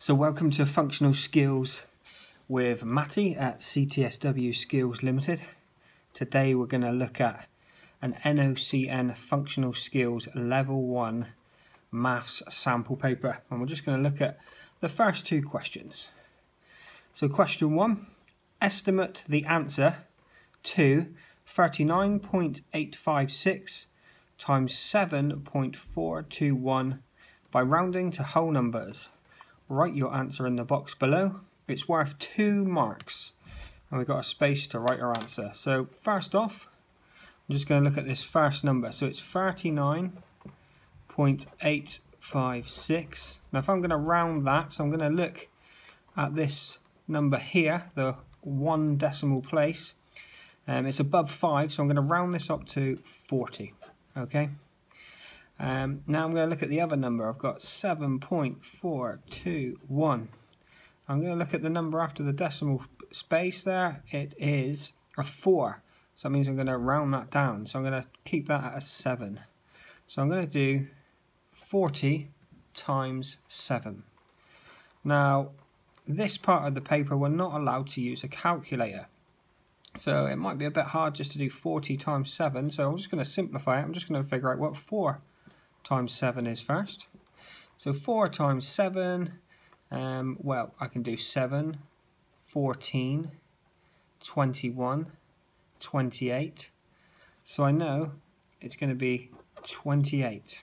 So welcome to Functional Skills with Matty at CTSW Skills Limited. Today we're going to look at an NOCN Functional Skills Level 1 Maths sample paper and we're just going to look at the first two questions. So question 1, estimate the answer to 39.856 times 7.421 by rounding to whole numbers. Write your answer in the box below. It's worth two marks. And we've got a space to write our answer. So first off, I'm just going to look at this first number. So it's 39.856. Now if I'm going to round that, so I'm going to look at this number here, the one decimal place. Um, it's above 5, so I'm going to round this up to 40. Okay. Um, now I'm going to look at the other number. I've got 7.421. I'm going to look at the number after the decimal space there. It is a 4. So that means I'm going to round that down. So I'm going to keep that at a 7. So I'm going to do 40 times 7. Now, this part of the paper we're not allowed to use a calculator. So it might be a bit hard just to do 40 times 7. So I'm just going to simplify it. I'm just going to figure out what 4 times 7 is first. So 4 times 7, um, well, I can do 7, 14, 21, 28. So I know it's going to be 28.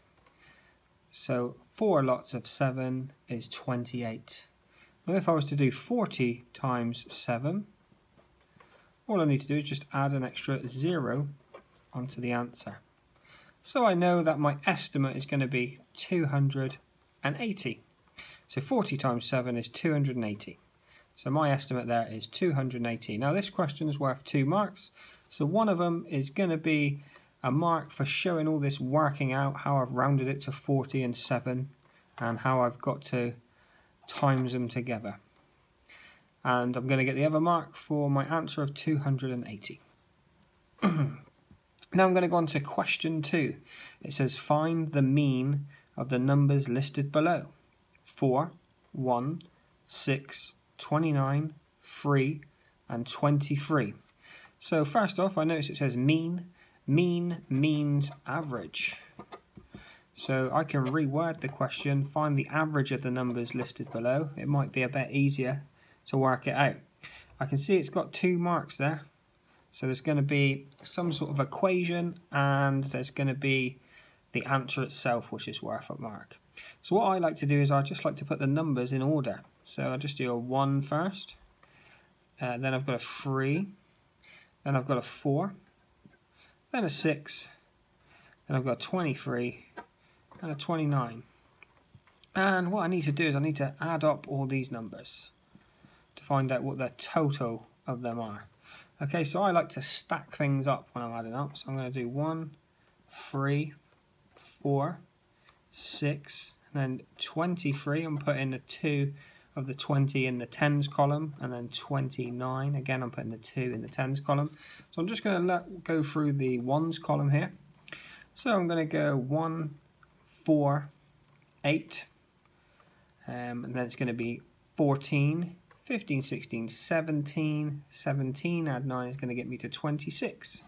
So 4 lots of 7 is 28. Now if I was to do 40 times 7, all I need to do is just add an extra 0 onto the answer. So I know that my estimate is going to be 280. So 40 times 7 is 280. So my estimate there is 280. Now this question is worth two marks. So one of them is going to be a mark for showing all this working out, how I've rounded it to 40 and 7, and how I've got to times them together. And I'm going to get the other mark for my answer of 280. Now I'm going to go on to question two. It says find the mean of the numbers listed below. 4, 1, 6, 29, 3 and 23. So first off I notice it says mean. Mean means average. So I can reword the question, find the average of the numbers listed below. It might be a bit easier to work it out. I can see it's got two marks there so there's going to be some sort of equation and there's going to be the answer itself which is worth a mark. So what I like to do is I just like to put the numbers in order. So I'll just do a 1 first, uh, then I've got a 3, then I've got a 4, then a 6, then I've got a 23 and a 29. And what I need to do is I need to add up all these numbers to find out what the total of them are. Okay, so I like to stack things up when I'm adding up. So I'm going to do 1, 3, 4, 6, and then 23. I'm putting the 2 of the 20 in the tens column, and then 29. Again, I'm putting the 2 in the tens column. So I'm just going to go through the ones column here. So I'm going to go 1, 4, 8, um, and then it's going to be 14, 15, 16, 17. 17 add 9 is going to get me to 26.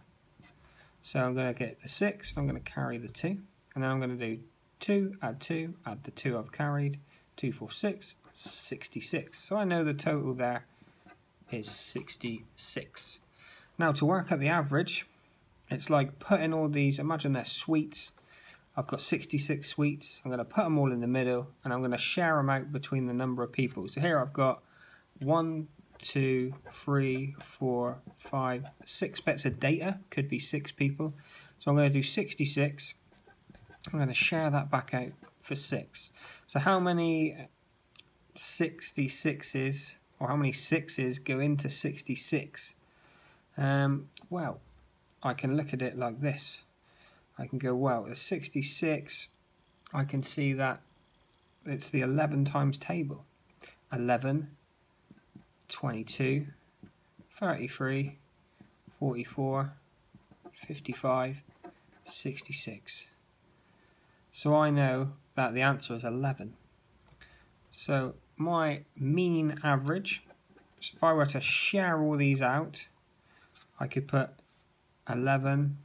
So I'm going to get the 6, I'm going to carry the 2, and then I'm going to do 2, add 2, add the 2 I've carried, 2, 4, 6, 66. So I know the total there is 66. Now to work out the average, it's like putting all these, imagine they're sweets. I've got 66 sweets. I'm going to put them all in the middle and I'm going to share them out between the number of people. So here I've got one, two, three, four, five, six bits of data. Could be six people. So I'm going to do 66. I'm going to share that back out for six. So how many 66s or how many sixes go into 66? Um, well, I can look at it like this. I can go, well, the 66, I can see that it's the 11 times table. 11 22, 33, 44, 55, 66. So I know that the answer is 11. So my mean average, so if I were to share all these out, I could put 11,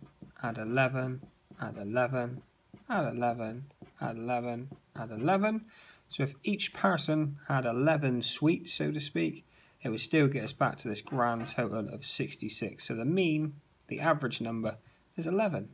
add 11, add 11, add 11, add 11, add 11. So if each person had 11 sweets, so to speak, it would still get us back to this grand total of 66. So the mean, the average number, is 11.